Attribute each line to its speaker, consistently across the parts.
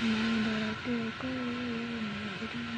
Speaker 1: Now that I feel good, I'm ready.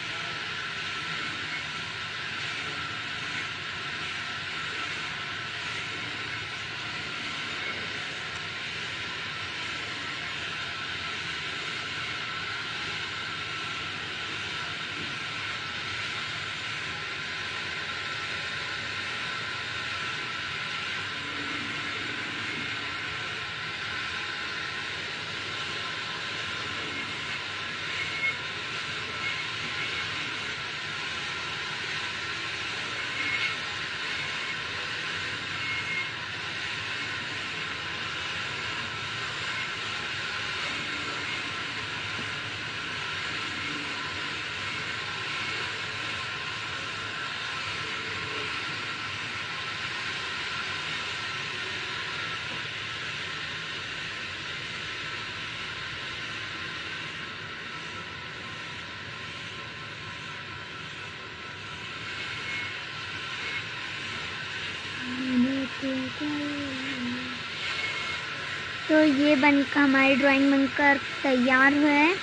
Speaker 1: तो ये बनकर हमारी ड्राइंग बनकर तैयार है।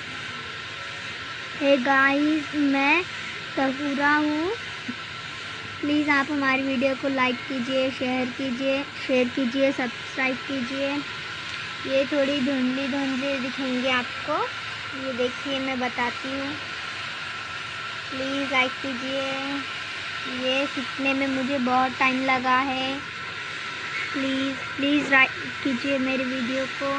Speaker 1: हे गाइस मैं तहूरा हूँ। प्लीज़ आप हमारी वीडियो को लाइक कीजिए शेयर कीजिए शेयर कीजिए सब्सक्राइब कीजिए। ये थोड़ी धुंधली धुंधली दिखेंगे आपको। ये देखिए, मैं बताती हूँ। प्लीज़ लाइक कीजिए। ये सीखने में मुझे बहुत टाइम लगा है। प्लीज़ प्लीज़ लाइक कीजिए मेरे वीडियो को